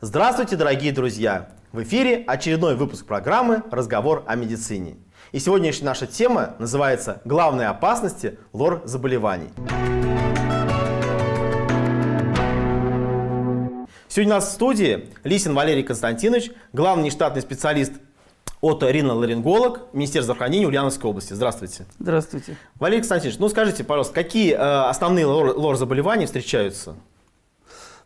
Здравствуйте, дорогие друзья! В эфире очередной выпуск программы «Разговор о медицине». И сегодняшняя наша тема называется «Главные опасности лор-заболеваний». Сегодня у нас в студии Лисин Валерий Константинович, главный штатный специалист от риноларинголог Министерства здравоохранения Ульяновской области. Здравствуйте. Здравствуйте. Валерий Константинович, ну скажите, пожалуйста, какие э, основные лор-заболевания встречаются?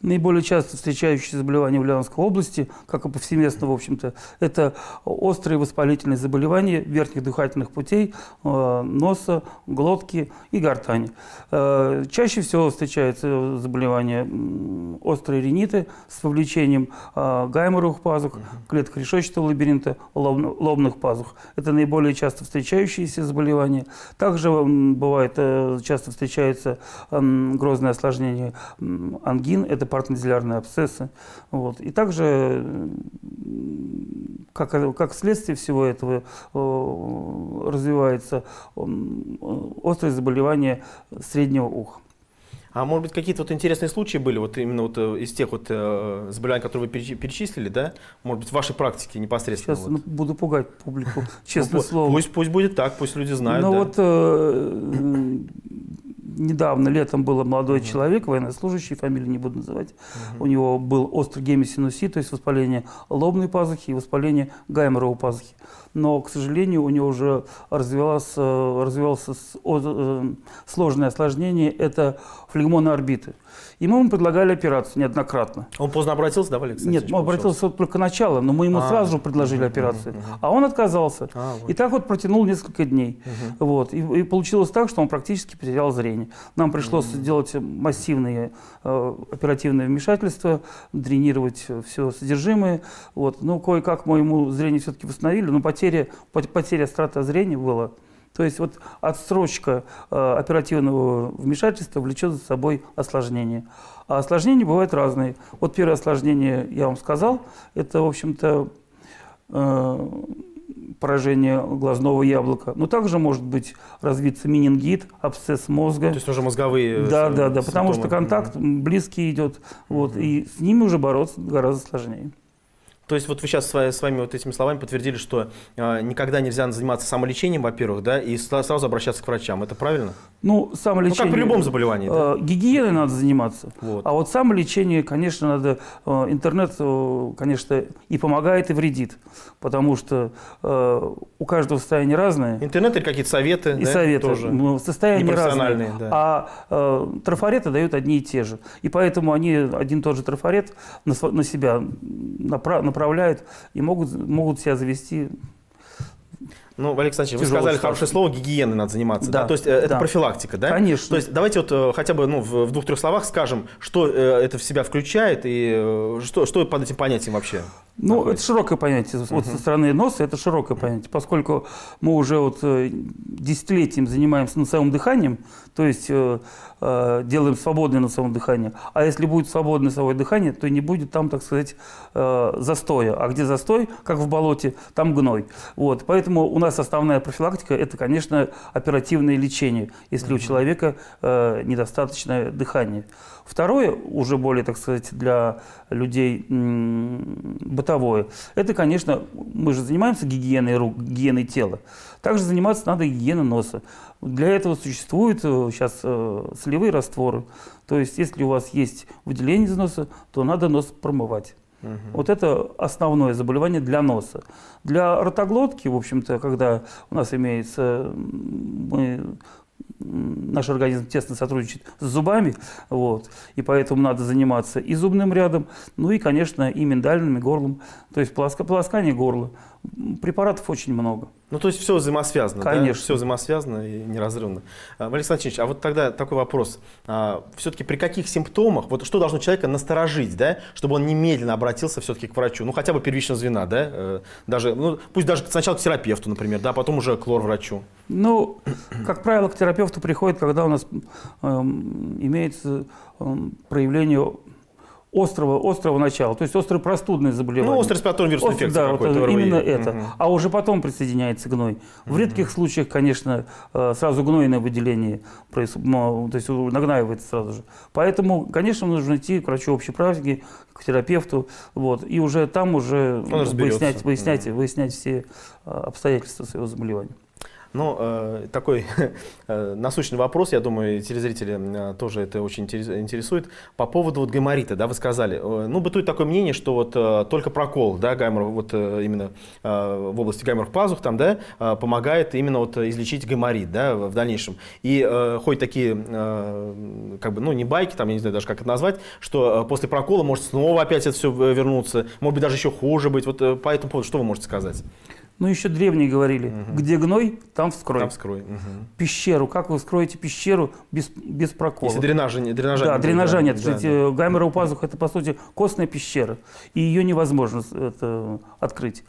Наиболее часто встречающиеся заболевания в Ульяновской области, как и повсеместно, в общем-то, это острые воспалительные заболевания верхних дыхательных путей, э, носа, глотки и гортани. Э, чаще всего встречаются заболевания острые риниты с вовлечением э, гайморовых пазух, клеток решетчатого лабиринта, лобных пазух. Это наиболее часто встречающиеся заболевания. Также бывает часто встречается грозное осложнение ангин. Это партнозилярные абсцессы. Вот. И также, как, как следствие всего этого, э, развивается острое заболевание среднего уха. А может быть, какие-то вот интересные случаи были, вот именно вот э, из тех вот э, заболеваний, которые вы перечислили, да? Может быть, в вашей практике непосредственно? Сейчас вот. буду пугать публику, честное ну, слово. Пусть, пусть будет так, пусть люди знают. Ну да. вот э, недавно, летом был молодой угу. человек, военнослужащий, фамилию не буду называть. Угу. У него был острый гемисинусит, то есть воспаление лобной пазухи и воспаление гайморовой пазухи. Но, к сожалению, у него уже развилось, э, развилось э, сложное осложнение – это флегмоны орбиты. Ему мы предлагали операцию неоднократно. Он поздно обратился, да, Алексей? Нет, он обратился вот только начало, но мы ему а, сразу же предложили угу, операцию. Угу, угу. А он отказался. А, вот. И так вот протянул несколько дней. Угу. Вот. И, и получилось так, что он практически потерял зрение. Нам пришлось угу. делать массивные э, оперативные вмешательства, дренировать все содержимое. Вот. Ну, кое-как мы ему зрение все-таки восстановили, но потеря, потеря страта зрения была. То есть вот отсрочка э, оперативного вмешательства влечет за собой осложнения. А осложнения бывают разные. Вот первое осложнение, я вам сказал, это, в общем-то, э, поражение глазного яблока. Но также может быть развиться менингит, абсцесс мозга. То есть уже мозговые Да, да, да, потому что контакт близкий идет. Вот, И с ними уже бороться гораздо сложнее. То есть вот вы сейчас своими вот этими словами подтвердили, что э, никогда нельзя заниматься самолечением, во-первых, да, и сразу обращаться к врачам. Это правильно? Ну, самолечение... Ну, как при любом заболевании, да? Э, гигиеной надо заниматься. Вот. А вот самолечение, конечно, надо... Э, интернет, э, конечно, и помогает, и вредит. Потому что э, у каждого состояние разное. Интернет или какие-то советы, И да, советы. Тоже ну, состояние разные. Да. А э, трафареты дают одни и те же. И поэтому они один и тот же трафарет на, на себя направляют направляют и могут, могут себя завести ну, Валерий Александрович, вы сказали ситуацию. хорошее слово, гигиены надо заниматься. Да. Да? То есть э, это да. профилактика, да? Конечно. То есть давайте вот э, хотя бы ну, в, в двух-трех словах скажем, что э, это в себя включает и что, что под этим понятием вообще? Ну, находится? это широкое понятие. Вот uh-huh. со стороны носа это широкое понятие, поскольку мы уже вот десятилетием занимаемся носовым дыханием, то есть э, э, делаем свободное носовое дыхание. А если будет свободное носовое дыхание, то не будет там, так сказать, э, застоя. А где застой, как в болоте, там гной. Вот. Поэтому у нас основная профилактика – это, конечно, оперативное лечение, если у человека э, недостаточное дыхание. Второе, уже более, так сказать, для людей бытовое, это, конечно, мы же занимаемся гигиеной рук, гигиеной тела. Также заниматься надо гигиеной носа. Для этого существуют сейчас э, э, солевые растворы. То есть, если у вас есть выделение из носа, то надо нос промывать. Угу. Вот это основное заболевание для носа. Для ротоглотки, в общем-то, когда у нас имеется, мы наш организм тесно сотрудничает с зубами, вот, и поэтому надо заниматься и зубным рядом, ну и, конечно, и миндальным, и горлом, то есть полоскание горла. Препаратов очень много. Ну, то есть все взаимосвязано, Конечно. Да? Все взаимосвязано и неразрывно. А, Валерий Александрович, а вот тогда такой вопрос. А, все-таки при каких симптомах, вот что должно человека насторожить, да, чтобы он немедленно обратился все-таки к врачу? Ну, хотя бы первичного звена, да? Э, даже, ну, пусть даже сначала к терапевту, например, да, а потом уже к лор-врачу. Ну, как правило, к терапевту приходит, когда у нас э, имеется э, проявление острого, острого начала, то есть острое простудное заболевание. Ну, острый респираторный вирусная Острый, инфекция да, вот какой-то, именно ОРВИ. это. Мгм. А уже потом присоединяется гной. В редких случаях, конечно, э, сразу гнойное выделение, проис- м, то есть нагнаивается сразу же. Поэтому, конечно, нужно идти к врачу общей практики, к терапевту, вот, и уже там уже Он разберется. выяснять, выяснять, выяснять все э, обстоятельства своего заболевания. Ну, э, такой э, насущный вопрос, я думаю, телезрители э, тоже это очень интерес- интересует. По поводу вот гайморита, да, вы сказали. Э, ну, бытует такое мнение, что вот э, только прокол, да, гаймор, вот э, именно э, в области гайморовых пазух, там, да, э, помогает именно вот излечить гайморит, да, в дальнейшем. И э, ходят такие, э, как бы, ну, не байки, там, я не знаю даже, как это назвать, что э, после прокола может снова опять это все вернуться, может быть, даже еще хуже быть. Вот э, по этому поводу что вы можете сказать? Ну, еще древние говорили, где гной, там вскрой. Там вскрой. Мгм. Пещеру, как вы вскроете пещеру без, без прокола? Если дренажа, не- дренажа Да, не будет, дренажа нет. да, да. гайморовая пазуха – это, по сути, костная пещера, и ее невозможно это, открыть.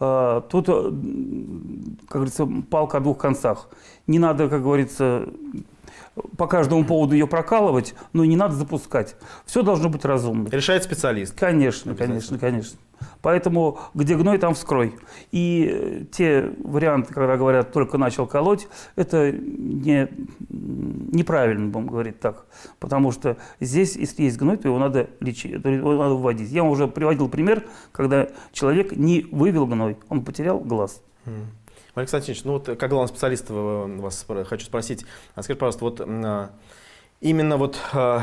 А, Тут, как говорится, палка о двух концах. Не надо, как говорится, по каждому поводу ее прокалывать, но не надо запускать. Все должно быть разумно. Решает специалист. Конечно, конечно, конечно. Поэтому где гной, там вскрой. И э, те варианты, когда говорят только начал колоть, это не, неправильно, будем говорить так. Потому что здесь, если есть гной, то его надо лечить, его надо выводить. Я вам уже приводил пример, когда человек не вывел гной, он потерял глаз. Мгм. Александр Александрович, ну вот как главный специалист э, вас хочу спросить, а скажите, пожалуйста, вот а, именно вот э,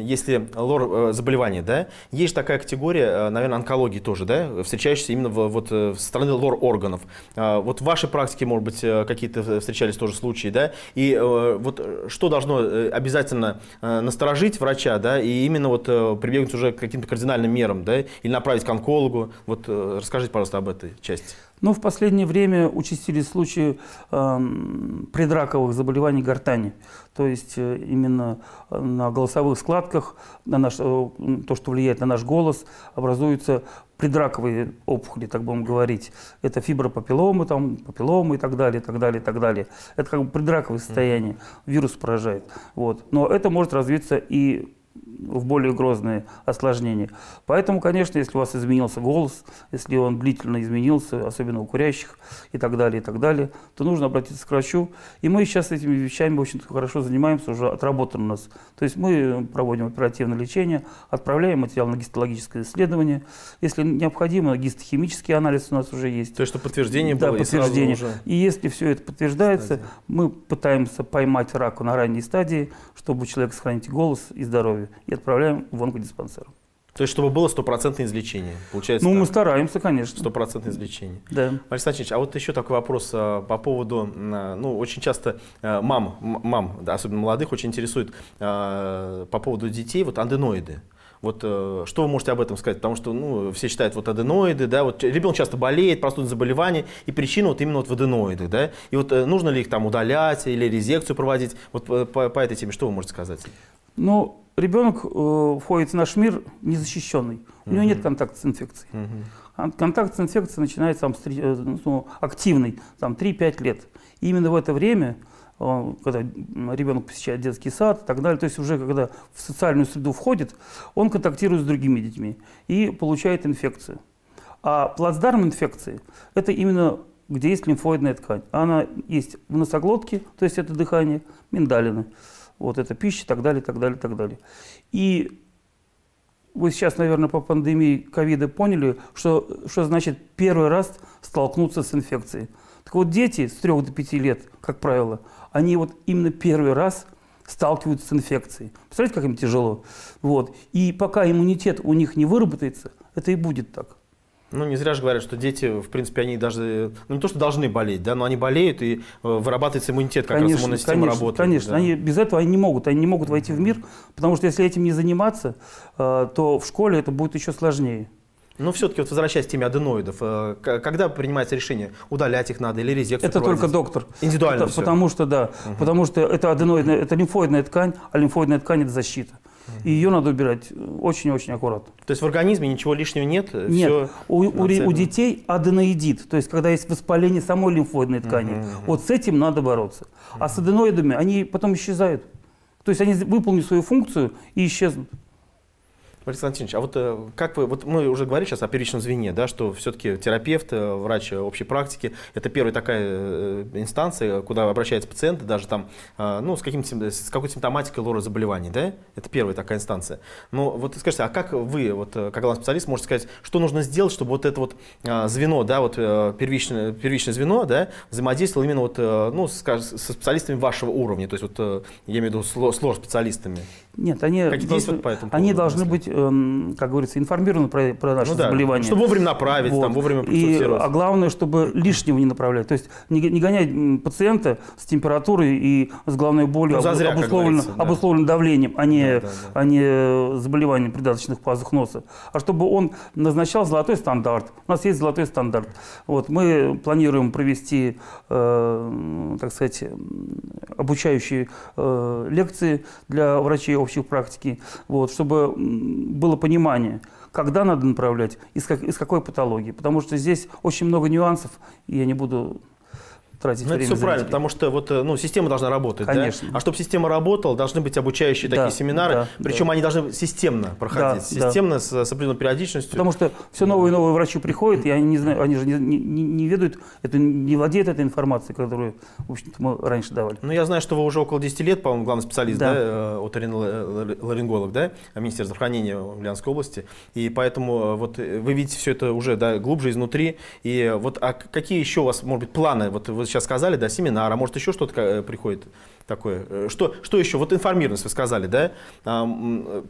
если лор э, заболевания, да, есть такая категория, э, наверное, онкологии тоже, да, встречающаяся именно в, вот, э, со стороны лор органов. А, Вот в вашей практике, может быть, э, какие-то встречались тоже случаи, да, и э, вот э, что должно э, обязательно э, насторожить врача, да, и именно вот э, прибегнуть уже к каким-то кардинальным мерам, да, или направить к онкологу. Вот э, расскажите, пожалуйста, об этой части. Но в последнее время участились случаи эм, предраковых заболеваний гортани. То есть э, именно э, на голосовых складках, на наш, э, то, что влияет на наш голос, образуются предраковые опухоли, так будем говорить. Это фибропапилломы, там, папилломы и так далее, и так далее, и так далее. Это как бы предраковое состояние, вирус поражает. Вот. Но это может развиться и в более грозные осложнения. Поэтому, конечно, если у вас изменился голос, если он длительно изменился, особенно у курящих и так далее, и так далее, то нужно обратиться к врачу. И мы сейчас этими вещами очень хорошо занимаемся, уже отработано у нас. То есть мы проводим оперативное лечение, отправляем материал на гистологическое исследование. Если необходимо, гистохимический анализ у нас уже есть. То есть, чтобы подтверждение Да, было и сразу подтверждение. уже- И если все это подтверждается, Стадия. мы пытаемся поймать раку на ранней стадии, чтобы у человека сохранить голос и здоровье, и отправляем в онкодиспансер. То есть, чтобы было стопроцентное излечение. Получается, Ну, мы стараемся, конечно. стопроцентное излечение. Да. Александр Александрович, а вот еще такой вопрос а, по поводу, а, ну, очень часто а, мам, мам, да, особенно молодых, очень интересует а, по поводу детей, вот аденоиды. Вот э, что вы можете об этом сказать? Потому что ну, все считают вот аденоиды, да, вот ребенок часто болеет, простудное заболевание, и причина вот именно вот в аденоидах, да. И вот э, нужно ли их там удалять или резекцию проводить? Вот по, по- по этой теме что вы можете сказать? Ну, ребенок э, входит в наш мир незащищенный. У него нет контакта с инфекцией. Контакт с инфекцией начинается там, э, ну, активный, там 3-5 лет. И именно в это время, э, когда ребенок посещает детский сад и так далее, то есть уже когда в социальную среду входит, он контактирует с другими детьми и получает инфекцию. А плацдарм инфекции – это именно где есть лимфоидная ткань. Она есть в носоглотке, то есть это дыхание, миндалины, вот это пища так далее, так далее, так далее. И вы сейчас, наверное, по пандемии ковида поняли, что, что значит первый раз столкнуться с инфекцией. Так вот, дети с 3 до 5 лет, как правило, они вот именно первый раз сталкиваются с инфекцией. Представляете, как им тяжело? Вот. И пока иммунитет у них не выработается, это и будет так. Ну, не зря же говорят, что дети, в принципе, они даже, ну, не то, что должны болеть, да, но они болеют, и э, вырабатывается иммунитет, как раз иммунная система конечно, работает. Конечно, да. они, без этого они не могут, они не могут войти в мир, потому что если этим не заниматься, э, то в школе это будет еще сложнее. Но все-таки, вот возвращаясь к теме аденоидов, э, когда принимается решение, удалять их надо или резекцию Это только проводить? доктор. Индивидуально Это всё. Потому что, да, потому что это аденоидная, это лимфоидная ткань, а лимфоидная ткань – это защита. И ее надо убирать э, очень-очень аккуратно. То есть в организме ничего лишнего нет? э, Нет, у, у у детей аденоидит, то есть когда есть воспаление самой лимфоидной ткани. Вот с этим надо бороться. А с аденоидами они потом исчезают. То есть они выполнят свою функцию и исчезнут. Александр Антонович, а вот э, как вы, вот мы уже говорили сейчас о первичном звене, да, что все-таки терапевт, э, врач общей практики, это первая такая э, инстанция, куда обращаются пациенты, даже там, ну, с, каким с какой симптоматикой лора заболеваний, да, это первая такая инстанция. Но вот скажите, а как вы, вот, как главный специалист, можете сказать, что нужно сделать, чтобы вот это вот звено, да, вот первичное, первичное звено, да, взаимодействовало именно вот, ну, скажем, со специалистами вашего уровня, то есть вот, я имею в виду с лор-специалистами? Нет, они, должны, по этому они должны быть, эм, как говорится, информированы про, про наше ну, да, заболевание. Чтобы вовремя направить, вот. там, вовремя И, А главное, чтобы лишнего не направлять. То есть не, не гонять пациента с температурой и с головной болью, ну, зазря, обусловлено, да. обусловлено давлением, а не, да, да, да. а не заболеванием придаточных пазух носа. А чтобы он назначал золотой стандарт. У нас есть золотой стандарт. Вот, мы планируем провести, э, так сказать, обучающие э, лекции для врачей общей практики, вот, чтобы было понимание, когда надо направлять, из, как, из какой патологии. Потому что здесь очень много нюансов, и я не буду тратить ну, время. Это все правильно, потому что вот, э, ну, система должна работать. Конечно. Да? А чтобы система работала, должны быть обучающие да, такие семинары. Да, причем да. они должны системно проходить, да, системно, да. С, с определенной периодичностью. Потому что все новые и новые врачи приходят, и они, не знают, они же не, не, не ведают, это, не владеют этой информацией, которую в общем мы раньше давали. Ну, я знаю, что вы уже около 10 лет, по-моему, главный специалист, да, да э, оториноларинголог, да, Министерства здравоохранения Ульяновской области. И поэтому э, вот вы видите все это уже да, глубже изнутри. И вот а какие еще у вас, может быть, планы? Вот вы сейчас сказали, да, семинар, а может еще что-то э, приходит такое. Э, что, что еще? Вот информированность вы сказали, да?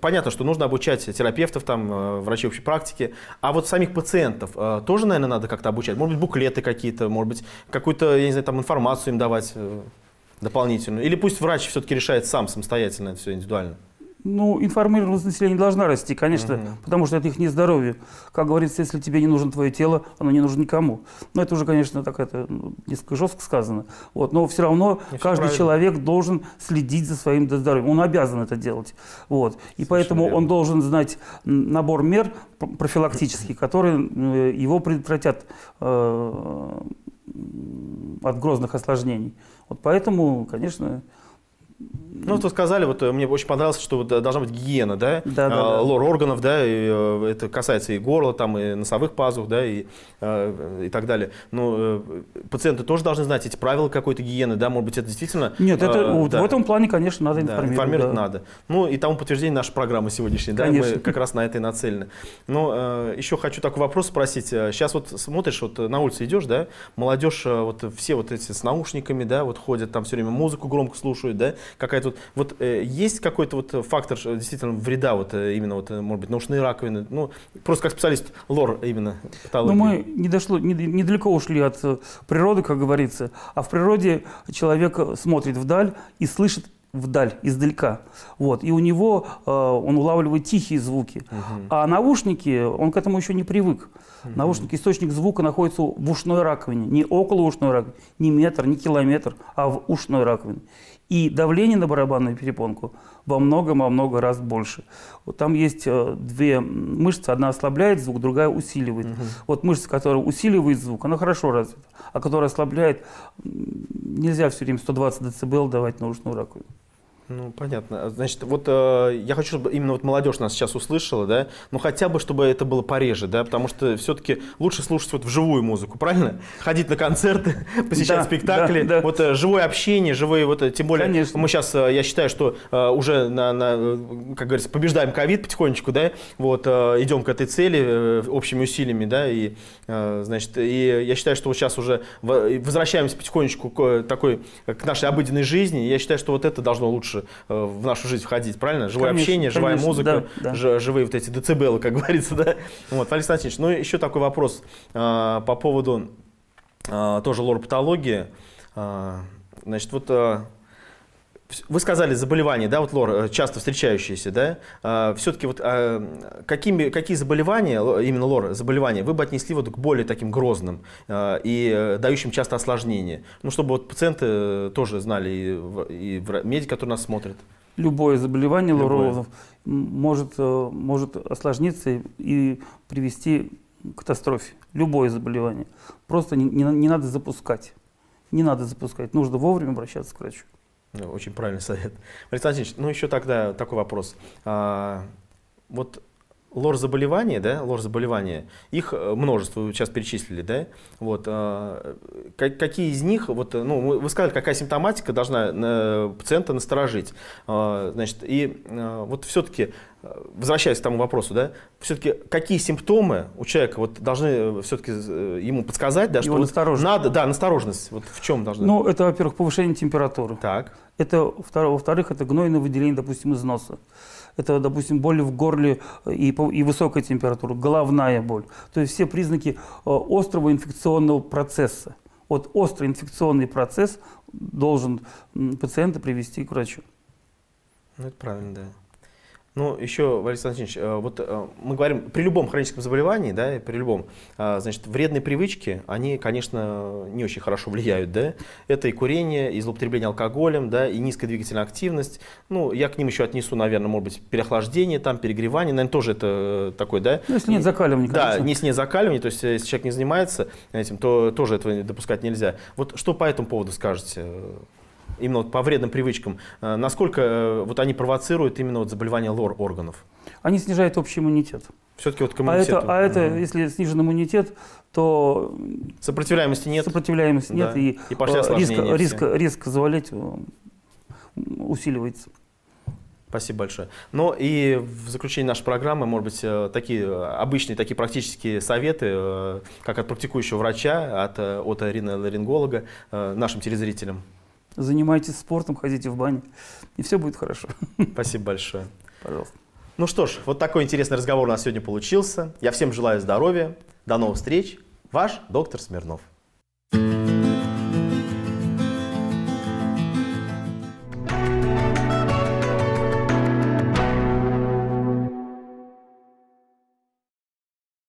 Понятно, что нужно обучать терапевтов, там, э, врачей общей практики, а вот самих пациентов тоже, наверное, надо как-то обучать? Может быть, буклеты какие-то, может быть, какую-то, я не знаю, там, информацию им давать дополнительную? Или пусть врач все-таки решает сам, самостоятельно это все индивидуально? Ну, информированность населения должна расти, конечно, угу. потому что это их нездоровье. Как говорится, если тебе не нужно твое тело, оно не нужно никому. Но это уже, конечно, так это ну, несколько жестко сказано. Вот, но все равно И каждый все человек должен следить за своим здоровьем. Он обязан это делать. Вот. И Совершенно поэтому верно. он должен знать набор мер профилактических, которые э, его предотвратят э, от грозных осложнений. Вот поэтому, конечно, ну, вот вы сказали, вот э, мне очень понравилось, что вот э, должна быть гигиена, да, да, да, а, лор органов, да, и, э, это касается и горла, там, и носовых пазух, да, и, и так далее. Но пациенты тоже должны знать эти правила какой-то гигиены, да, может быть, это действительно... Нет, это, а, да. в этом плане, конечно, надо информировать. Да, информировать да. надо. Ну, и тому подтверждение нашей программы сегодняшней, да, мы как раз на это и нацелены. Но еще хочу такой вопрос спросить. Сейчас вот смотришь, вот на улице идешь, да, молодежь, вот все вот эти с наушниками, да, вот ходят, там все время музыку громко слушают, да, какая-то вот, вот э, есть какой-то вот фактор действительно вреда, вот э, именно вот, э, может быть, наушные раковины, ну, просто как специалист лор именно патологии. Но мы не дошло, не, недалеко ушли от э, природы, как говорится, а в природе человек смотрит вдаль и слышит вдаль, издалека. Вот. И у него э, он улавливает тихие звуки. Угу. А наушники, он к этому еще не привык. Угу. Наушники, источник звука находится в ушной раковине. Не около ушной раковины, не метр, не километр, а в ушной раковине. И давление на барабанную перепонку во много-во много раз больше. Вот там есть э, две мышцы, одна ослабляет звук, другая усиливает. Угу. Вот мышца, которая усиливает звук, она хорошо развита, а которая ослабляет, нельзя все время 120 дБ давать на ушную раковину. Ну, понятно. Значит, вот э, я хочу, чтобы именно вот молодежь нас сейчас услышала, да, ну хотя бы, чтобы это было пореже, да, потому что все-таки лучше слушать вот вживую музыку, правильно? Ходить на концерты, посещать да, спектакли, да, да. вот э, живое общение, живые, вот, э, тем более, Конечно. мы сейчас, э, я считаю, что э, уже, на, на, э, как говорится, побеждаем ковид потихонечку, да, вот, э, идем к этой цели э, общими усилиями, да, и, э, значит, и я считаю, что вот сейчас уже возвращаемся потихонечку к такой, к нашей обыденной жизни, я считаю, что вот это должно лучше Э, в нашу жизнь входить, правильно? Живое конечно, общение, живая конечно, музыка, да, да. живые вот эти децибелы, как говорится, да? Вот, Александр Александрович, ну еще такой вопрос а, по поводу а, тоже лор-патологии. Значит, вот вы сказали заболевания, да, вот лор, э, часто встречающиеся, да, а, все-таки вот а, какими, какие заболевания, именно лор, заболевания, вы бы отнесли вот к более таким грозным а, и э, дающим часто осложнения, ну, чтобы вот пациенты тоже знали и, и медики, которые нас смотрят. Любое заболевание лорозов может, э, может осложниться и привести к катастрофе. Любое заболевание. Просто не, не, не надо запускать. Не надо запускать. Нужно вовремя обращаться к врачу. Ну, очень правильный совет. Александр Алексеевич, ну еще тогда такой вопрос. А, вот лор-заболевания, да, лор-заболевания, их э, множество, вы сейчас перечислили, да, вот, э, какие из них, вот, ну, вы сказали, какая симптоматика должна на пациента насторожить, э, значит, и вот все-таки, возвращаясь к тому вопросу, да, все-таки какие симптомы у человека вот должны все-таки ему подсказать, да, что вот надо, да, настороженность, вот в чем должна? Ну, это, во-первых, повышение температуры. Так. Это, во-вторых, это гнойное выделение, допустим, из носа это, допустим, боль в горле и, и высокая температура, головная боль. То есть все признаки э, острого инфекционного процесса. Вот острый инфекционный процесс должен пациента привести к врачу. Ну, это правильно, да. Ну, еще, Валерий Александрович, э, вот э, мы говорим, при любом хроническом заболевании, да, при любом, э, значит, вредные привычки, они, конечно, не очень хорошо влияют, да. Это и курение, и злоупотребление алкоголем, да, и низкая двигательная активность. Ну, я к ним еще отнесу, наверное, может быть, переохлаждение, там, перегревание, наверное, тоже это такой, да. Ну, если нет закаливания, конечно. Да, если нет закаливания, то есть если человек не занимается этим, то тоже этого допускать нельзя. Вот что по этому поводу скажете? Именно вот по вредным привычкам, э, насколько э, вот они провоцируют именно вот заболевания лор органов? Они снижают общий иммунитет. Все-таки вот иммунитет. А это, а это угу. если снижен иммунитет, то сопротивляемости нет. Сопротивляемости нет, да. и, и э, риск, риск, риск заболеть усиливается. Спасибо большое. Ну и в заключение нашей программы, может быть, такие обычные, такие практические советы, как от практикующего врача, от, от риноларинголога нашим телезрителям. Занимайтесь спортом, ходите в баню, и все будет хорошо. Спасибо большое. Пожалуйста. Ну что ж, вот такой интересный разговор у нас сегодня получился. Я всем желаю здоровья. До новых встреч. Ваш доктор Смирнов.